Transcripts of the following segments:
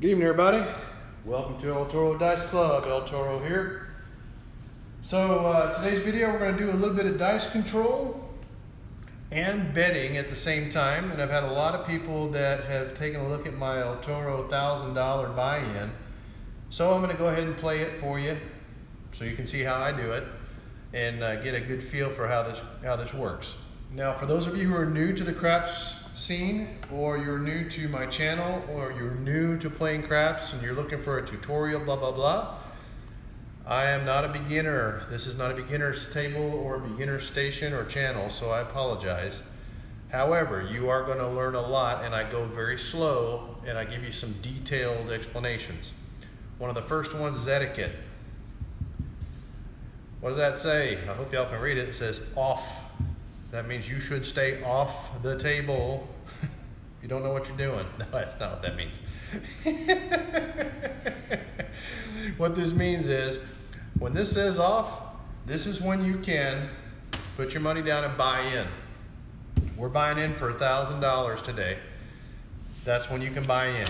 Good evening, everybody. Welcome to El Toro Dice Club. El Toro here. So uh, today's video, we're going to do a little bit of dice control and betting at the same time. And I've had a lot of people that have taken a look at my El Toro thousand dollar buy-in. So I'm going to go ahead and play it for you, so you can see how I do it and uh, get a good feel for how this how this works. Now, for those of you who are new to the craps scene, or you're new to my channel, or you're new to playing craps and you're looking for a tutorial, blah blah blah. I am not a beginner. This is not a beginner's table or beginner's station or channel, so I apologize. However, you are going to learn a lot, and I go very slow and I give you some detailed explanations. One of the first ones is etiquette. What does that say? I hope y'all can read it. It says off. That means you should stay off the table. You don't know what you're doing. No, that's not what that means. what this means is when this says off, this is when you can put your money down and buy in. We're buying in for $1,000 today. That's when you can buy in.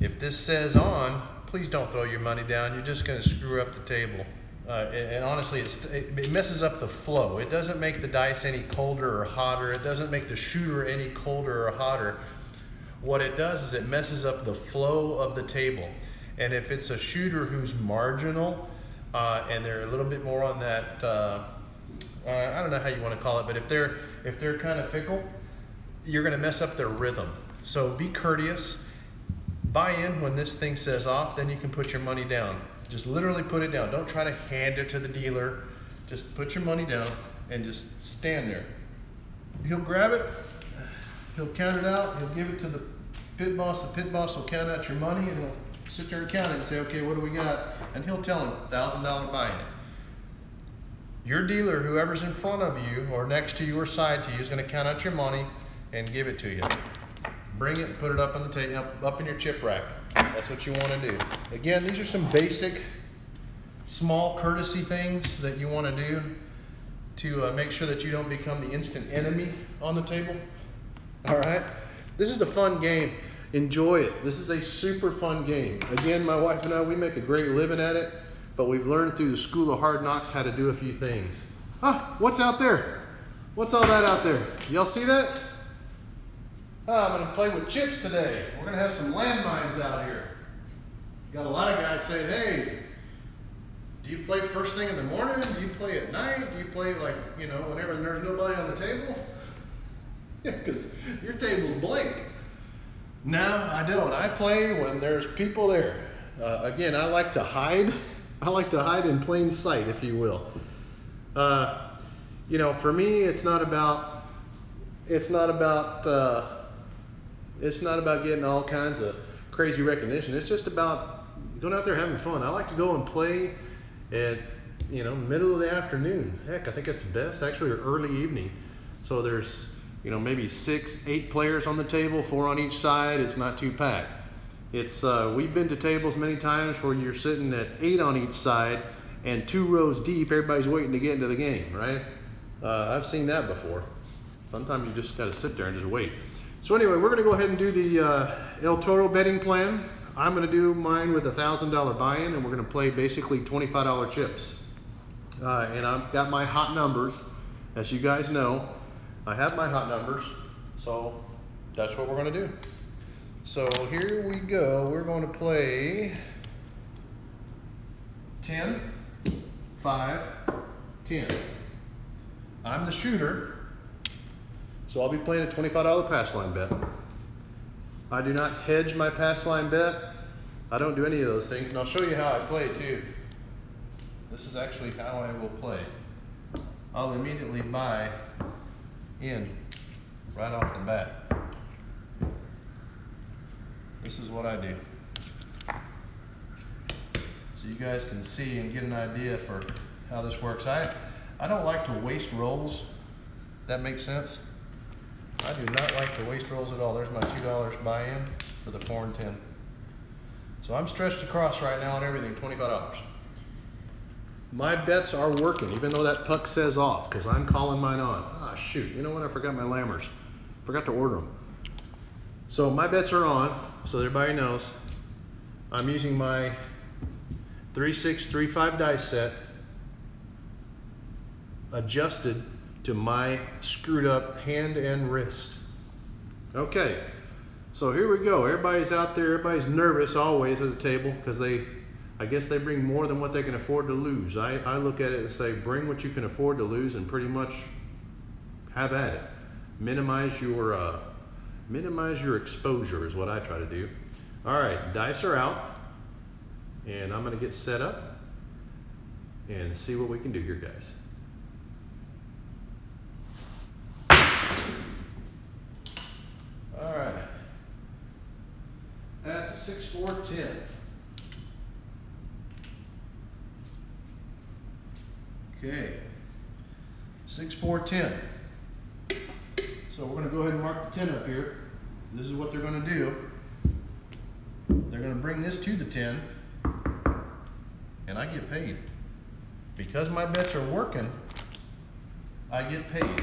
If this says on, please don't throw your money down. You're just going to screw up the table. Uh, and, and honestly, it messes up the flow. It doesn't make the dice any colder or hotter. It doesn't make the shooter any colder or hotter. What it does is it messes up the flow of the table. And if it's a shooter who's marginal uh, and they're a little bit more on that, uh, uh I don't know how you want to call it, but if they're if they're kind of fickle, you're going to mess up their rhythm. So be courteous. Buy in when this thing says off, then you can put your money down. Just literally put it down. Don't try to hand it to the dealer. Just put your money down and just stand there. He'll grab it, he'll count it out, he'll give it to the pit boss. The pit boss will count out your money and he'll sit there and count it and say, okay, what do we got? And he'll tell him, $1,000 buy-in. Your dealer, whoever's in front of you or next to you or side to you, is going to count out your money and give it to you. Bring it, put it up on the table, up, up in your chip rack. That's what you want to do. Again, these are some basic, small courtesy things that you want to do to uh, make sure that you don't become the instant enemy on the table. All right? This is a fun game. Enjoy it. This is a super fun game. Again, my wife and I, we make a great living at it, but we've learned through the School of Hard Knocks how to do a few things. Ah, what's out there? What's all that out there? Y'all see that? Oh, I'm going to play with chips today. We're going to have some landmines out here. Got a lot of guys saying, hey, do you play first thing in the morning? Do you play at night? Do you play like, you know, whenever there's nobody on the table? Because your table's blank. No, I don't. I play when there's people there. Uh, again, I like to hide. I like to hide in plain sight, if you will. Uh, you know, for me, it's not about. It's not about. Uh, it's not about getting all kinds of crazy recognition. It's just about going out there having fun. I like to go and play at you know middle of the afternoon. Heck, I think it's best actually or early evening. So there's you know maybe six, eight players on the table, four on each side. It's not too packed. It's uh, we've been to tables many times where you're sitting at eight on each side and two rows deep. Everybody's waiting to get into the game, right? Uh, I've seen that before. Sometimes you just got to sit there and just wait. So anyway, we're going to go ahead and do the uh, El Toro betting plan. I'm going to do mine with a $1,000 buy-in, and we're going to play basically $25 chips. Uh, and I've got my hot numbers. As you guys know, I have my hot numbers, so that's what we're going to do. So here we go. We're going to play 10, 5, 10. I'm the shooter, so I'll be playing a $25 pass line bet. I do not hedge my pass line bet. I don't do any of those things, and I'll show you how I play too. This is actually how I will play. I'll immediately buy in right off the bat. This is what I do. So you guys can see and get an idea for how this works. I, I don't like to waste rolls. That makes sense. I do not like the waste rolls at all. There's my $2 buy-in for the 4 and 10. So I'm stretched across right now on everything, $25. My bets are working, even though that puck says off, because I'm calling mine on. Ah, shoot. You know what? I forgot my lammers. Forgot to order them. So my bets are on, so everybody knows. I'm using my 3635 dice set adjusted to my screwed up hand and wrist. Okay, so here we go. Everybody's out there, everybody's nervous always at the table because they, I guess they bring more than what they can afford to lose. I, I look at it and say, bring what you can afford to lose and pretty much have at it. Minimize your, uh, minimize your exposure is what I try to do. All right, dice are out. And I'm gonna get set up and see what we can do here, guys. All right. That's a six, four, ten. Okay. Six, four, ten. So we're gonna go ahead and mark the ten up here. This is what they're gonna do. They're gonna bring this to the ten, and I get paid. Because my bets are working, I get paid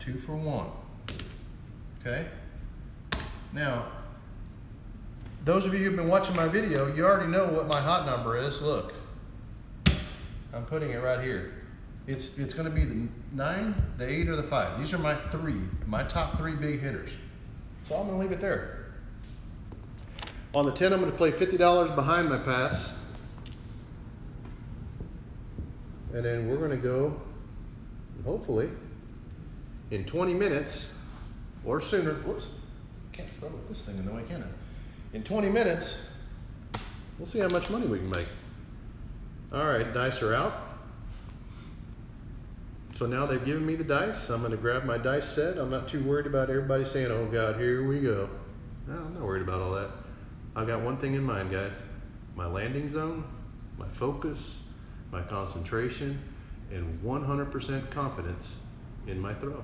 two for one. Okay? Now, those of you who've been watching my video, you already know what my hot number is. Look, I'm putting it right here. It's, it's going to be the nine, the eight, or the five. These are my three, my top three big hitters. So I'm going to leave it there. On the 10, I'm going to play $50 behind my pass. And then we're going to go, hopefully, in 20 minutes or sooner. Whoops, I can't throw this thing in the way, can I? In 20 minutes, we'll see how much money we can make. All right, dice are out. So now they've given me the dice. I'm going to grab my dice set. I'm not too worried about everybody saying, oh God, here we go. No, I'm not worried about all that. I've got one thing in mind, guys. My landing zone, my focus, my concentration, and 100% confidence in my throw.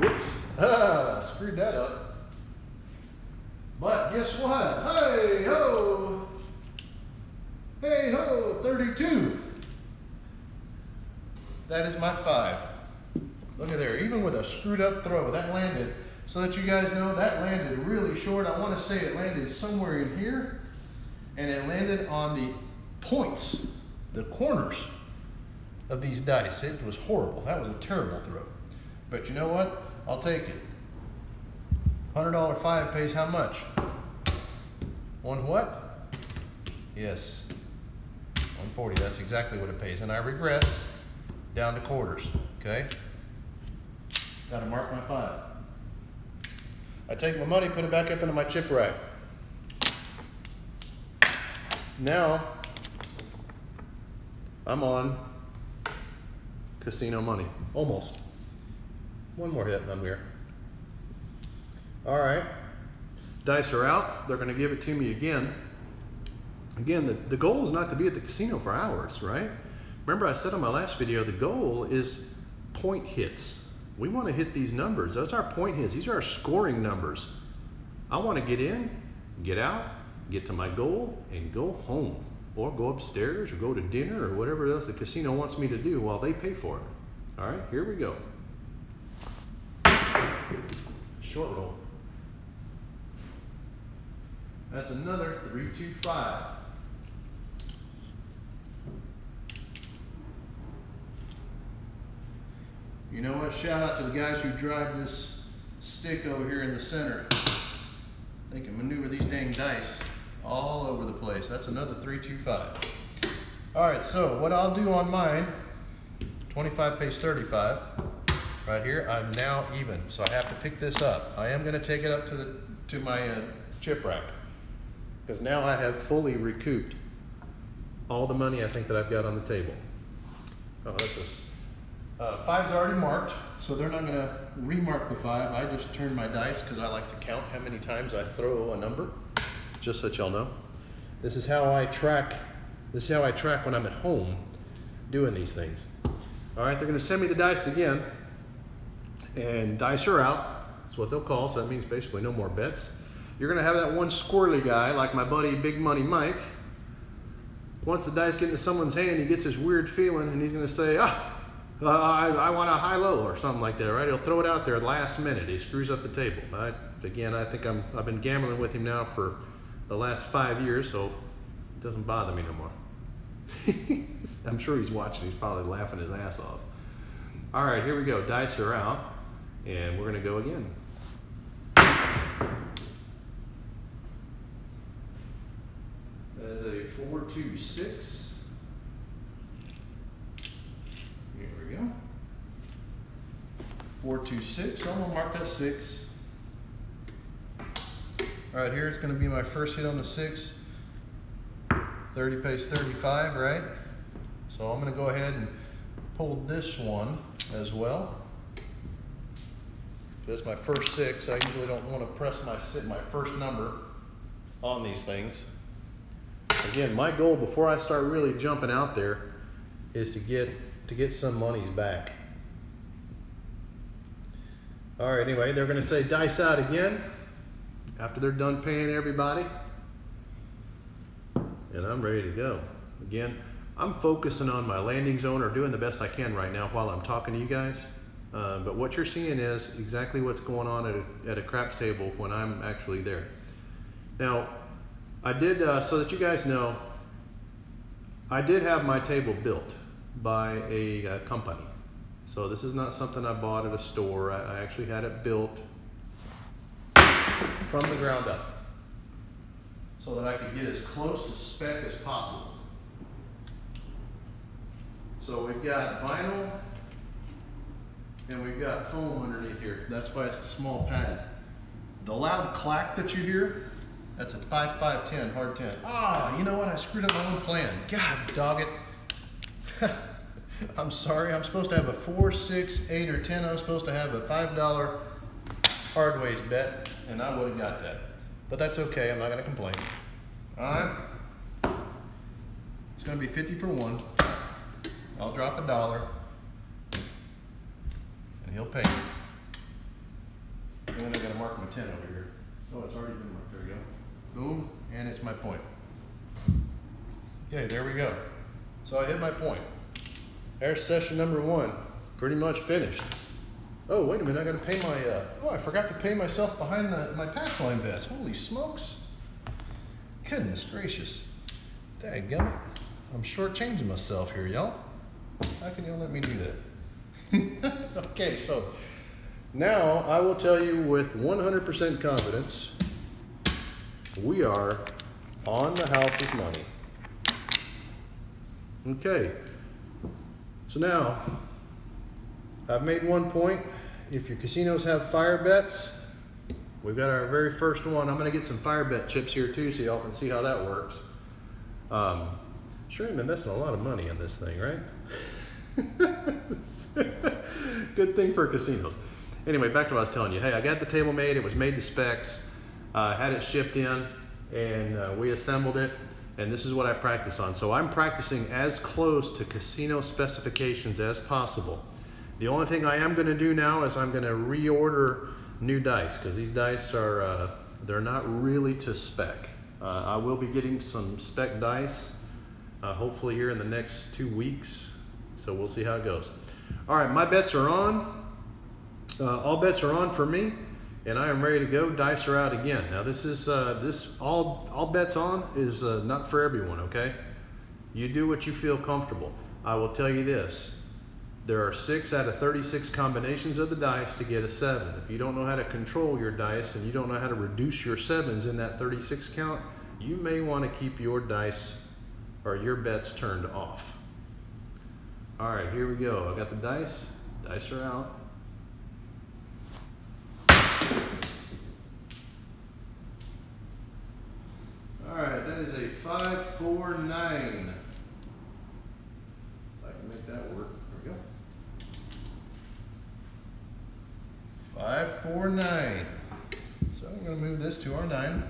Whoops. Ah, screwed that up. But guess what? Hey ho! Hey ho, 32. That is my five. Look at there, even with a screwed up throw, that landed, so that you guys know, that landed really short. I want to say it landed somewhere in here, and it landed on the points, the corners of these dice. It was horrible. That was a terrible throw. But you know what? I'll take it. $100 five pays how much? One what? Yes. 140. That's exactly what it pays. And I regress down to quarters. Okay? Got to mark my five. I take my money, put it back up into my chip rack. Now, I'm on casino money. Almost. One more hit and I'm here. All right. Dice are out. They're going to give it to me again. Again, the, the goal is not to be at the casino for hours, right? Remember I said on my last video, the goal is point hits. We want to hit these numbers. Those are our point hits. These are our scoring numbers. I want to get in, get out, get to my goal, and go home. Or go upstairs or go to dinner or whatever else the casino wants me to do while they pay for it. All right, here we go. Short roll. That's another 325. You know what? Shout out to the guys who drive this stick over here in the center. They can maneuver these dang dice all over the place. That's another 325. All right, so what I'll do on mine, 25 pays 35. Right here, I'm now even, so I have to pick this up. I am gonna take it up to the to my uh, chip rack because now I have fully recouped all the money I think that I've got on the table. Oh, that's a uh, five's already marked, so they're not going to remark the five. I just turn my dice because I like to count how many times I throw a number, just so y'all know. This is how I track. This is how I track when I'm at home doing these things. All right, they're going to send me the dice again, and dice are out. That's what they'll call. So that means basically no more bets. You're going to have that one squirrely guy, like my buddy Big Money Mike. Once the dice get into someone's hand, he gets this weird feeling, and he's going to say, "Ah, uh, I, I want a high low or something like that, right? He'll throw it out there last minute. He screws up the table. I, again, I think I'm, I've been gambling with him now for the last five years, so it doesn't bother me no more. I'm sure he's watching. He's probably laughing his ass off. All right, here we go. Dice are out, and we're going to go again. That is a 4 2 6. We go. Four, two, six. So I'm gonna mark that six. All right, here's gonna be my first hit on the six. 30 pays 35, right? So I'm gonna go ahead and pull this one as well. That's my first six. I usually don't want to press my sit my first number on these things. Again, my goal before I start really jumping out there is to get to get some monies back. All right, anyway, they're going to say dice out again after they're done paying everybody. And I'm ready to go. Again, I'm focusing on my landing zone or doing the best I can right now while I'm talking to you guys. Uh, but what you're seeing is exactly what's going on at a, at a craps table when I'm actually there. Now, I did, uh, so that you guys know, I did have my table built by a, a, company. So this is not something I bought at a store. I, I actually had it built from the ground up so that I could get as close to spec as possible. So we've got vinyl and we've got foam underneath here. That's why it's a small padding. The loud clack that you hear, that's a 5, 5, 10, hard 10. Ah, you know what? I screwed up my own plan. God dog it. I'm sorry. I'm supposed to have a four, six, eight, or 10. I'm supposed to have a $5 hard ways bet, and I would have got that. But that's okay. I'm not going to complain. All right? It's going to be 50 for one. I'll drop a dollar and he'll pay. And then I gotta mark my ten over here. Oh, it's already been marked, there we go. Boom, and it's my point. Okay, there we go. So I hit my point. Air session number one, pretty much finished. Oh, wait a minute, I gotta pay my, uh, oh, I forgot to pay myself behind the, my pass line bets. Holy smokes. Goodness gracious. Dadgummit. I'm shortchanging myself here, y'all. How can y'all let me do that? okay, so now I will tell you with 100% confidence we are on the house's money. Okay, so now I've made one point. If your casinos have fire bets, we've got our very first one. I'm going to get some fire bet chips here too so y'all can see how that works. Um, sure, I'm investing a lot of money in this thing, right? Good thing for casinos. Anyway, back to what I was telling you. Hey, I got the table made. It was made to specs. I uh, had it shipped in, and uh, we assembled it. And this is what I practice on. So I'm practicing as close to casino specifications as possible. The only thing I am going to do now is I'm going to reorder new dice because these dice are uh, they're not really to spec. Uh, I will be getting some spec dice, uh, hopefully here in the next two weeks. So we'll see how it goes. All right, my bets are on. Uh, all bets are on for me, and I am ready to go. Dice are out again. Now this is uh, this all all bets on is uh, not for everyone. Okay, you do what you feel comfortable. I will tell you this. There are six out of 36 combinations of the dice to get a seven. If you don't know how to control your dice and you don't know how to reduce your sevens in that 36 count, you may want to keep your dice or your bets turned off. All right, here we go. I got the dice. Dice are out. All right, that is a five, four, nine. If I can make that work. There we go. Five, four, nine. So I'm going to move this to our nine.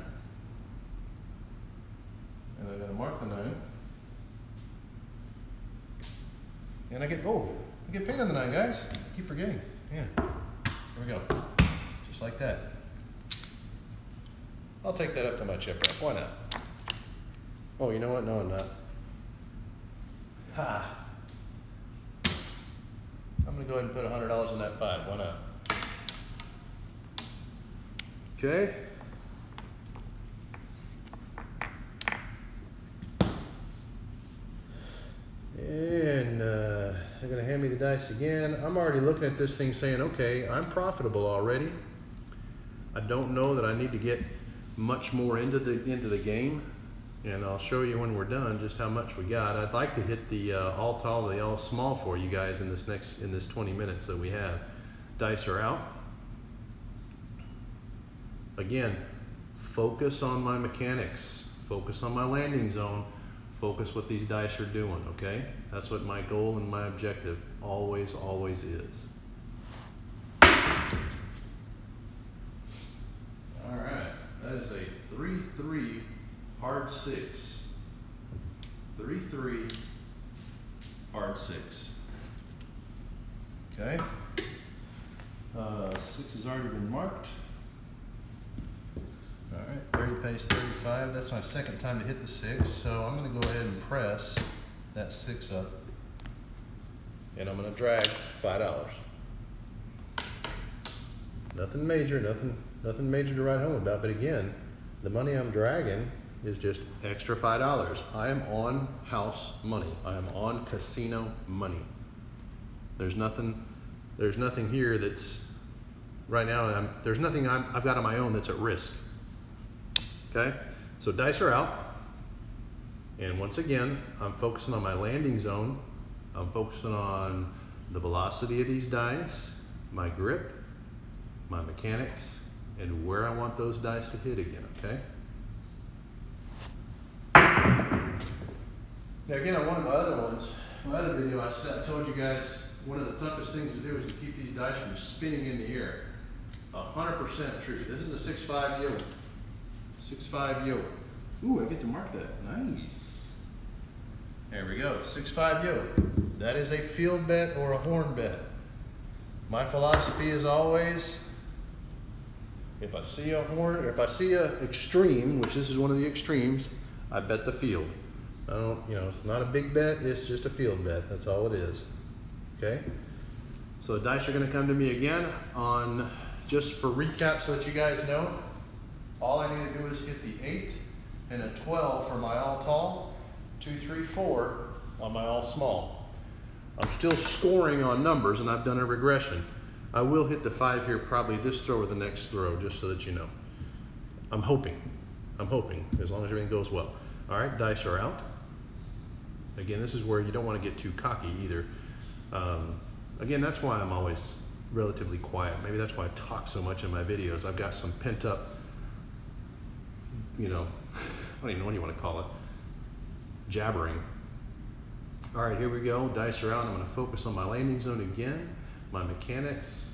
And I'm to mark the nine. And I get, oh, I get paid on the nine, guys. I keep forgetting. Yeah. There we go. Just like that. I'll take that up to my chip rack. Why not? Oh, you know what? No, I'm not. Ha. I'm gonna go ahead and put hundred dollars in that five, why not? Okay. And uh, they're gonna hand me the dice again. I'm already looking at this thing saying, okay, I'm profitable already. I don't know that I need to get much more into the into the game, and I'll show you when we're done just how much we got. I'd like to hit the uh, all tall, the all small for you guys in this next in this 20 minutes that we have. Dice are out. Again, focus on my mechanics. Focus on my landing zone. Focus what these dice are doing. Okay, that's what my goal and my objective always, always is. All right, that is a three-three hard six. Three-three hard six. Okay. Uh, six has already been marked. All right, thirty pays thirty-five. That's my second time to hit the six, so I'm gonna go ahead and press that six up. And I'm gonna drag five dollars. Nothing major, nothing, nothing major to write home about, but again, the money I'm dragging is just extra five dollars. I am on house money. I am on casino money. There's nothing, there's nothing here that's, right now, I'm, there's nothing I'm, I've got on my own that's at risk. Okay, so dice are out. And once again, I'm focusing on my landing zone. I'm focusing on the velocity of these dice, my grip, my mechanics, and where I want those dice to hit again, okay? Now again, on one of my other ones, my other video, I said, I told you guys, one of the toughest things to do is to keep these dice from spinning in the air. Hundred percent true. This is a six-five yo. Six-five yo. Ooh, I get to mark that. Nice. There we go. Six-five yo. That is a field bet or a horn bet. My philosophy is always, if I see a horn, or if I see a extreme, which this is one of the extremes, I bet the field. I don't, you know, it's not a big bet, it's just a field bet. That's all it is. Okay? So dice are gonna come to me again on, just for recap so that you guys know, all I need to do is hit the eight and a twelve for my all tall, two, three, four on my all small. I'm still scoring on numbers and I've done a regression. I will hit the five here probably this throw or the next throw, just so that you know. I'm hoping. I'm hoping, as long as everything goes well. All right, dice are out. Again, this is where you don't want to get too cocky either. Um, again, that's why I'm always relatively quiet. Maybe that's why I talk so much in my videos. I've got some pent up, you know, I don't even know what you want to call it, jabbering. All right, here we go. Dice around. I'm going to focus on my landing zone again, my mechanics.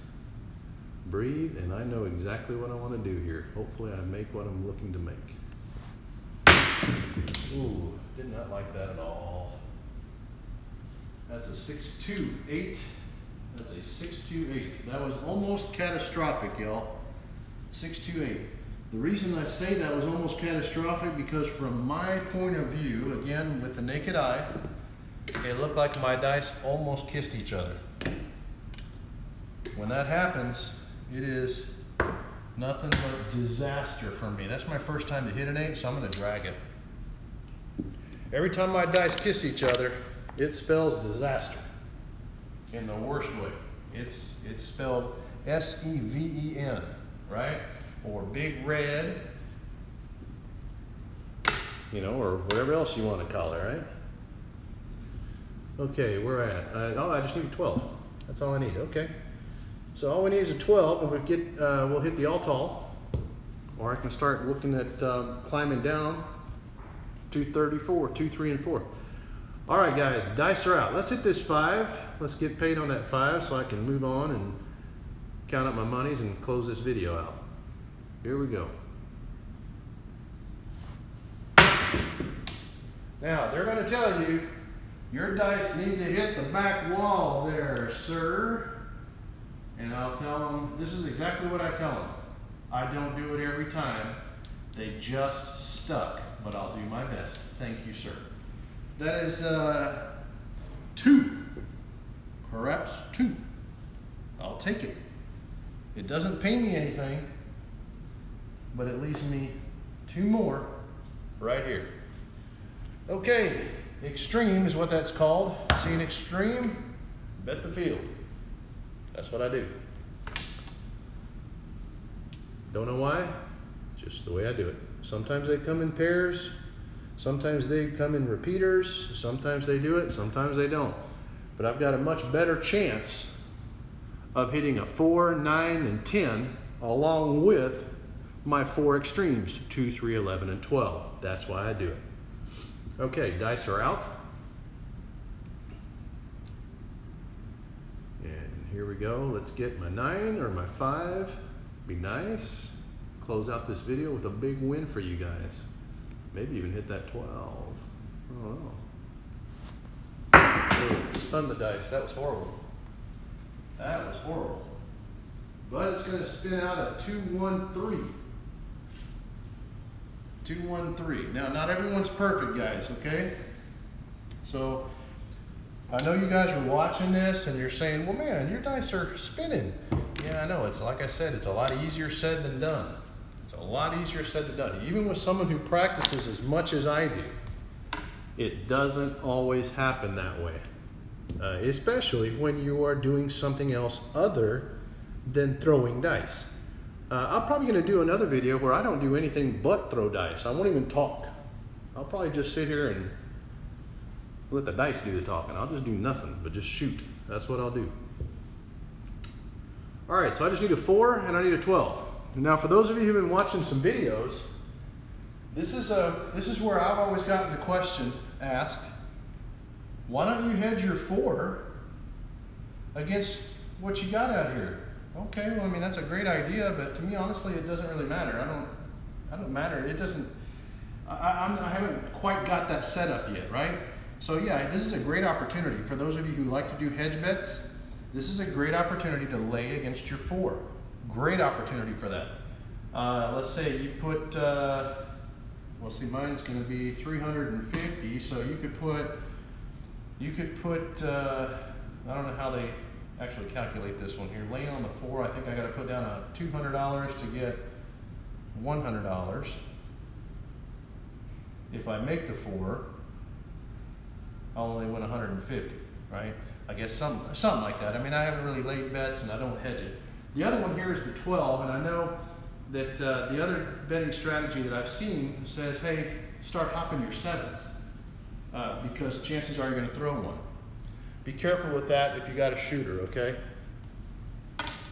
Breathe, and I know exactly what I want to do here. Hopefully, I make what I'm looking to make. Ooh, did not like that at all. That's a six two eight. That's a six two eight. That was almost catastrophic, y'all. Six two eight. The reason I say that was almost catastrophic because from my point of view, again with the naked eye, it looked like my dice almost kissed each other. When that happens, it is nothing but disaster for me. That's my first time to hit an eight, so I'm gonna drag it. Every time my dice kiss each other, it spells disaster in the worst way. It's it's spelled S E V E N, right? Or big red, you know, or whatever else you want to call it, right? Okay, we're at. Uh, oh, I just need a 12. That's all I need. Okay. So all we need is a 12, and we'll get uh, we'll hit the all tall, or I can start looking at uh, climbing down 234, 2, 3, and 4. All right, guys, dice are out. Let's hit this 5. Let's get paid on that 5 so I can move on and count up my monies and close this video out. Here we go. Now, they're going to tell you your dice need to hit the back wall there, sir. And I'll tell them, this is exactly what I tell them. I don't do it every time. They just stuck, but I'll do my best. Thank you, sir. That is uh, two. Perhaps two. I'll take it. It doesn't pay me anything, but it leaves me two more right here. Okay, extreme is what that's called. See an extreme? Bet the field. That's what I do. Don't know why, just the way I do it. Sometimes they come in pairs, sometimes they come in repeaters, sometimes they do it, sometimes they don't. But I've got a much better chance of hitting a 4, 9, and 10 along with my four extremes 2, 3, 11, and 12. That's why I do it. Okay, dice are out. And here we go. Let's get my 9 or my 5. Be nice. Close out this video with a big win for you guys. Maybe even hit that 12. Oh. Spun the dice. That was horrible. That was horrible. But it's going to spin out a 213. 213. Now, not everyone's perfect, guys, okay? So, I know you guys are watching this and you're saying, well, man, your dice are spinning. Yeah, I know. It's like I said, it's a lot easier said than done. It's a lot easier said than done. Even with someone who practices as much as I do, it doesn't always happen that way. Uh, especially when you are doing something else other than throwing dice. Uh, I'm probably going to do another video where I don't do anything but throw dice. I won't even talk. I'll probably just sit here and let the dice do the talking. I'll just do nothing but just shoot. That's what I'll do. All right, so I just need a 4 and I need a 12. Now, for those of you who've been watching some videos, this is, a, this is where I've always gotten the question asked, why don't you hedge your 4 against what you got out here? Okay, well, I mean, that's a great idea, but to me, honestly, it doesn't really matter. I don't, I don't matter. It doesn't, I, I'm, I haven't quite got that set up yet, right? So yeah, this is a great opportunity. For those of you who like to do hedge bets, this is a great opportunity to lay against your four. Great opportunity for that. Uh, let's say you put, uh, well see mine's gonna be 350, so you could put, you could put, uh, I don't know how they actually calculate this one here. Laying on the four, I think I gotta put down a $200 to get $100. If I make the four, I'll only win 150, right? I guess some, something like that. I mean, I haven't really laid bets and I don't hedge it. The other one here is the 12, and I know that uh, the other betting strategy that I've seen says, hey, start hopping your sevens uh, because chances are you're going to throw one. Be careful with that if you got a shooter, okay?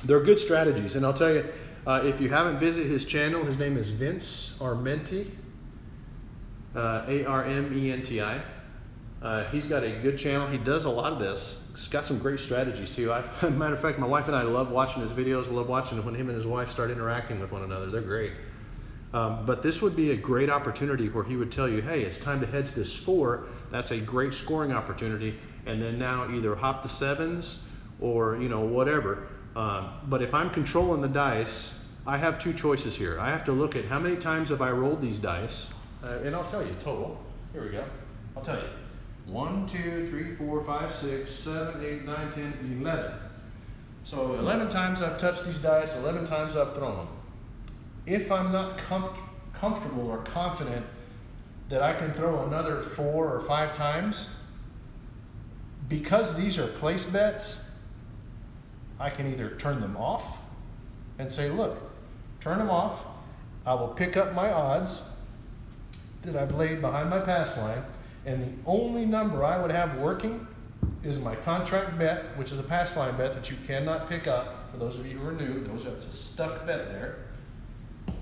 They're good strategies, and I'll tell you, uh, if you haven't visited his channel, his name is Vince Armenti, uh, A R M E N T I. Uh, he's got a good channel. He does a lot of this. He's got some great strategies too. I, matter of fact, my wife and I love watching his videos. Love watching when him and his wife start interacting with one another. They're great. Um, but this would be a great opportunity where he would tell you, hey, it's time to hedge this four. That's a great scoring opportunity. And then now either hop the sevens or, you know, whatever. Um, but if I'm controlling the dice, I have two choices here. I have to look at how many times have I rolled these dice. Uh, and I'll tell you total. Here we go. I'll tell you. 1, 2, 3, 4, 5, 6, 7, 8, 9, 10, 11. So 11 times I've touched these dice, 11 times I've thrown them. If I'm not comf comfortable or confident that I can throw another four or five times, because these are place bets, I can either turn them off and say, look, turn them off. I will pick up my odds that I've laid behind my pass line and the only number I would have working is my contract bet, which is a pass line bet that you cannot pick up. For those of you who are new, those that's a stuck bet there.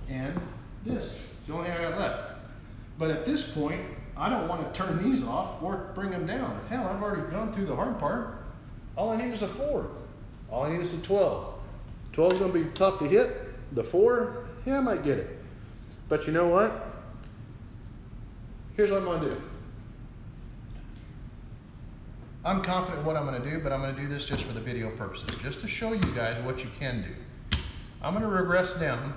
And this. It's the only thing I got left. But at this point, I don't want to turn these off or bring them down. Hell, I've already gone through the hard part. All I need is a four. All I need is a 12. 12 is going to be tough to hit. The four, yeah, I might get it. But you know what? Here's what I'm going to do. I'm confident in what I'm going to do, but I'm going to do this just for the video purposes, just to show you guys what you can do. I'm going to regress down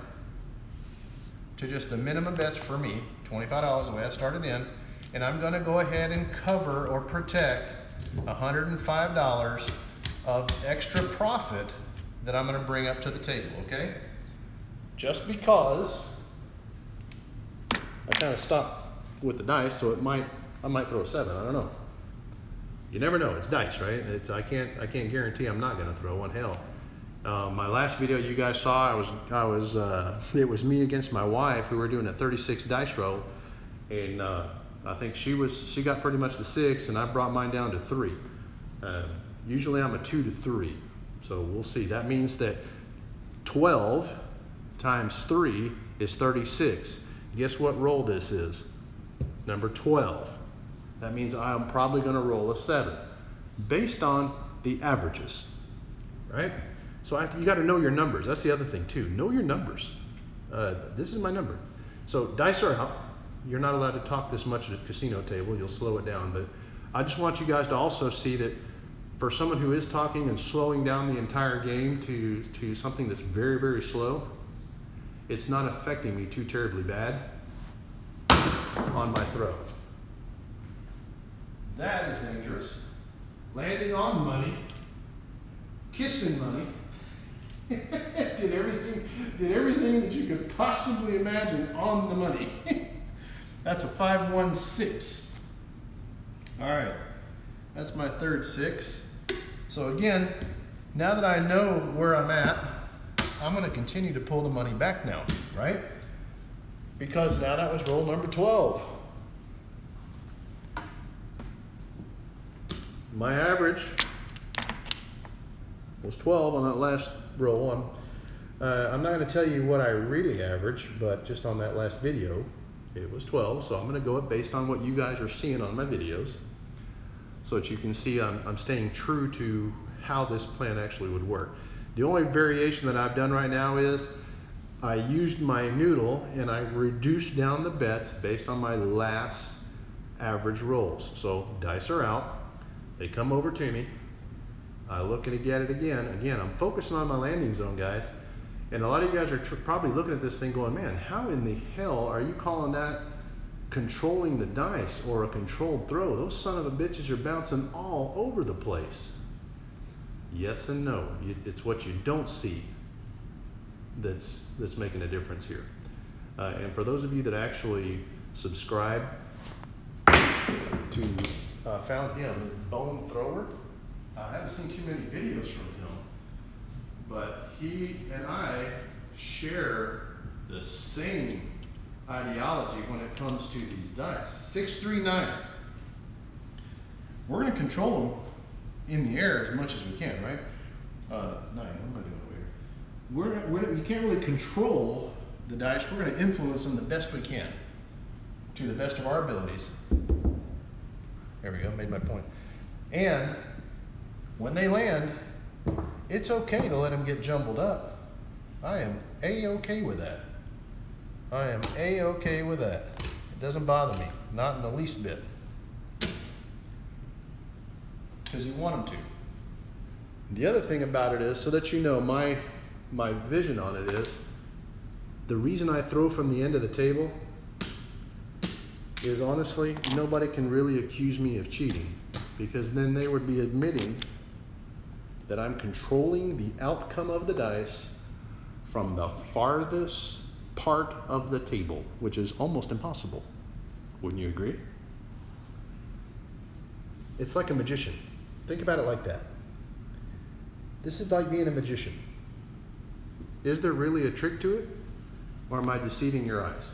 to just the minimum bets for me, $25 the way I started in, and I'm going to go ahead and cover or protect $105 of extra profit that I'm going to bring up to the table, okay? Just because I kind of stopped with the dice, so it might I might throw a seven. I don't know. You never know. It's dice, right? It's, I can't I can't guarantee I'm not going to throw one. Hell, uh, my last video you guys saw, I was I was uh, it was me against my wife. We were doing a 36 dice roll, and uh, I think she was she got pretty much the six, and I brought mine down to three. Uh, usually I'm a two to three, so we'll see. That means that 12 times three is 36. Guess what roll this is? Number 12. That means I'm probably going to roll a seven, based on the averages, right? So I have to, you got to know your numbers. That's the other thing too. Know your numbers. Uh, this is my number. So dice are out. You're not allowed to talk this much at a casino table. You'll slow it down. But I just want you guys to also see that for someone who is talking and slowing down the entire game to, to something that's very, very slow, it's not affecting me too terribly bad on my throw. That is dangerous. Landing on money, kissing money, did everything did everything that you could possibly imagine on the money. That's a 516. All right. That's my third six. So again, now that I know where I'm at, I'm going to continue to pull the money back now, right? Because now that was roll number 12. My average was 12 on that last roll. I'm, uh, I'm not going to tell you what I really averaged, but just on that last video, it was 12. So I'm going to go based on what you guys are seeing on my videos so that you can see I'm, I'm staying true to how this plan actually would work. The only variation that I've done right now is I used my noodle and I reduced down the bets based on my last average rolls. So dice are out, they come over to me, I look at it, again. Again, I'm focusing on my landing zone, guys. And a lot of you guys are probably looking at this thing going, man, how in the hell are you calling that controlling the dice or a controlled throw? Those son of a bitches are bouncing all over the place. Yes and no. It's what you don't see that's that's making a difference here. Uh, and for those of you that actually subscribe to uh, found him bone thrower, I haven't seen too many videos from him, but he and I share the same ideology when it comes to these dice. Six three nine. We're going to control them in the air as much as we can, right? Uh, nine. What am I doing over here? We're, we're you can't really control the dice. We're going to influence them the best we can, to the best of our abilities. There we go. Made my point. And when they land, it's okay to let them get jumbled up. I am a okay with that. I am a okay with that. It doesn't bother me, not in the least bit because you want them to. The other thing about it is, so that you know, my my vision on it is, the reason I throw from the end of the table is honestly, nobody can really accuse me of cheating because then they would be admitting that I'm controlling the outcome of the dice from the farthest part of the table, which is almost impossible. Wouldn't you agree? It's like a magician. Think about it like that. This is like being a magician. Is there really a trick to it? Or am I deceiving your eyes?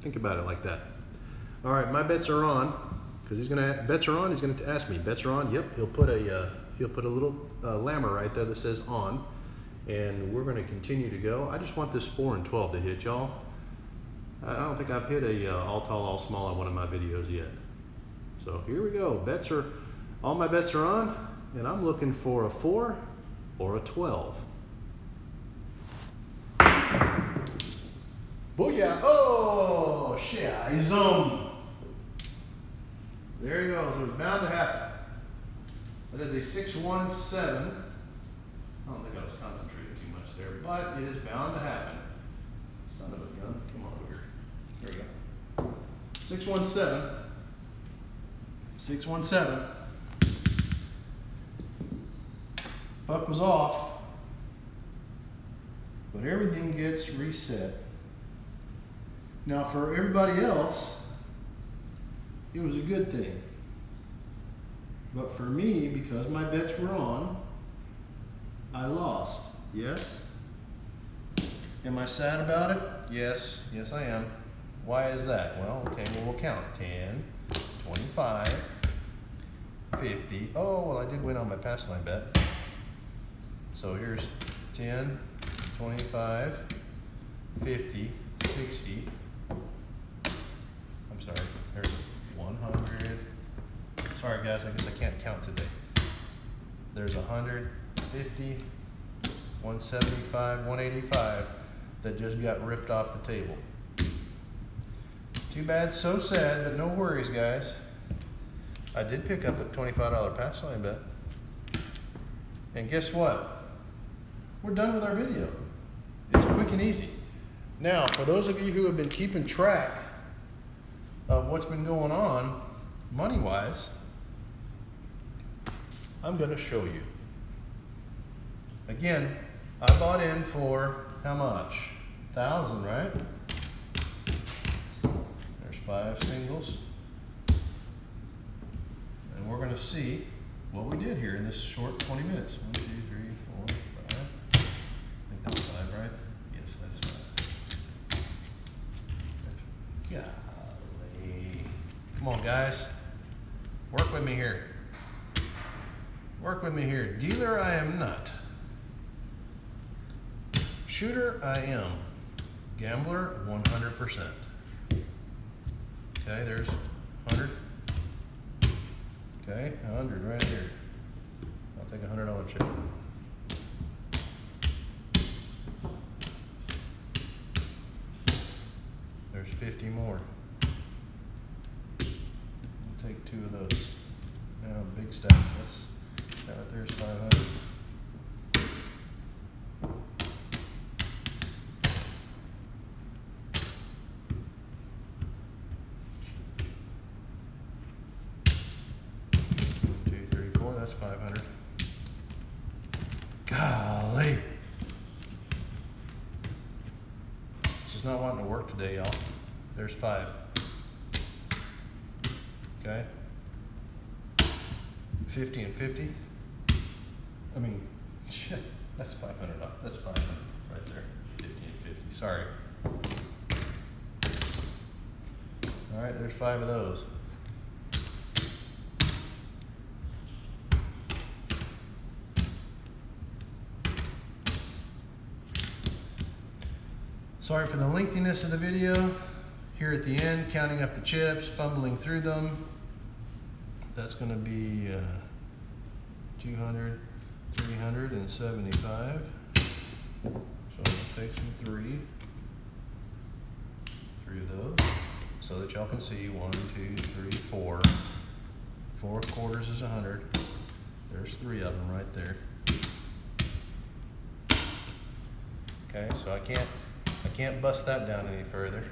Think about it like that. All right, my bets are on because he's to bets are on. He's to ask me bets are on. Yep, he'll put a uh, he'll put a little uh, lammer right there that says on, and we're to continue to go. I just want this four and twelve to hit y'all. I don't think I've hit a uh, all tall all small on one of my videos yet. So here we go. Bets are, all my bets are on, and I'm looking for a four or a 12. Booyah! Oh, shit, zoom. There he goes. It was bound to happen. That is a 617. I don't think I was concentrating too much there, but it is bound to happen. Son of a gun. Come on over here. There we go. 617. 617 puck was off, but everything gets reset. Now, for everybody else, it was a good thing. But for me, because my bets were on, I lost. Yes? Am I sad about it? Yes, yes, I am. Why is that? Well, okay, well, we'll count 10, 25, 50. Oh, well, I did win on my pass line bet. So here's 10, 25, 50, 60. Sorry, there's 100. Sorry, guys, I guess I can't count today. There's 150, 175, 185 that just got ripped off the table. Too bad, so sad, but no worries, guys. I did pick up a $25 pass line bet. And guess what? We're done with our video. It's quick and easy. Now, for those of you who have been keeping track of what's been going on money wise, I'm going to show you. Again, I bought in for how much? Thousand, right? There's five singles. And we're going to see what we did here in this short 20 minutes. One, two, three, four, five. I think that's five, right? Yes, that's five. Golly. Come on, guys. Work with me here. Work with me here. Dealer, I am not. Shooter, I am. Gambler, 100%. Okay, there's 100. Okay, 100 right here. I'll take a $100 check. There's 50 more. Take two of those. Big stack. That's that right there's 500. Two, three, four, that's 500. Golly. It's just not wanting to work today, y'all. There's five. Okay. 50 and 50. I mean, that's 500. dollars. That's 500 right there. 50 and 50. Sorry. All right, there's five of those. Sorry for the lengthiness of the video. Here at the end, counting up the chips, fumbling through them. That's going to be uh, 200, 375. So I'm to take some three. Three of those. So that y'all can see one, two, three, four. Four quarters is 100. There's three of them right there. Okay, so I can't I can't bust that down any further.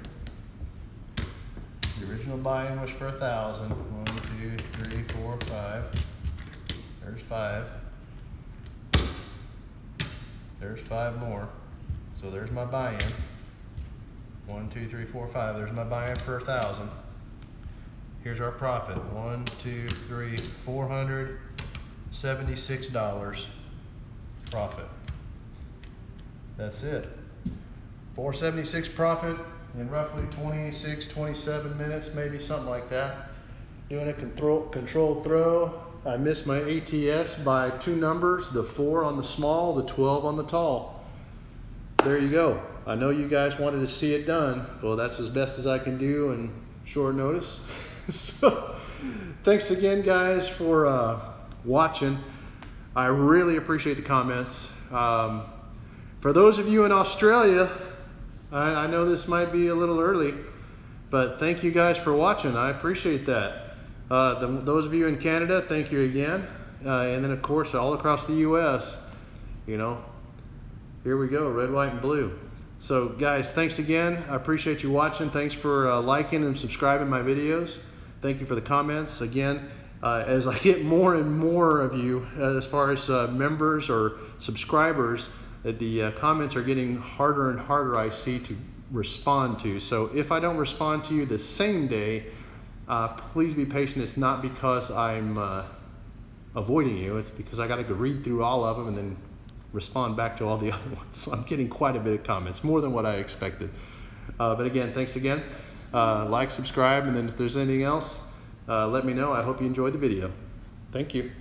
The original buy-in was for a thousand. Two, three, four, five. There's five. There's five more. So there's my buy-in. One, two, three, four, five. There's my buy-in for a thousand. Here's our profit. One, two, three, four hundred seventy-six dollars profit. That's it. 476 profit in roughly 26, 27 minutes, maybe something like that. Doing a control, controlled throw. I missed my ATS by two numbers, the four on the small, the 12 on the tall. There you go. I know you guys wanted to see it done. Well, that's as best as I can do in short notice. so, thanks again, guys, for uh, watching. I really appreciate the comments. Um, for those of you in Australia, I, I know this might be a little early, but thank you guys for watching. I appreciate that. Uh, the, those of you in Canada, thank you again. Uh, and then, of course, all across the U.S., you know, here we go red, white, and blue. So, guys, thanks again. I appreciate you watching. Thanks for uh, liking and subscribing my videos. Thank you for the comments. Again, uh, as I get more and more of you, uh, as far as uh, members or subscribers, that the uh, comments are getting harder and harder. I see to respond to. So if I don't respond to you the same day, uh, please be patient. It's not because I'm uh, avoiding you. It's because I got to read through all of them and then respond back to all the other ones. So I'm getting quite a bit of comments, more than what I expected. Uh, but again, thanks again. Uh, like, subscribe, and then if there's anything else, uh, let me know. I hope you enjoyed the video. Thank you.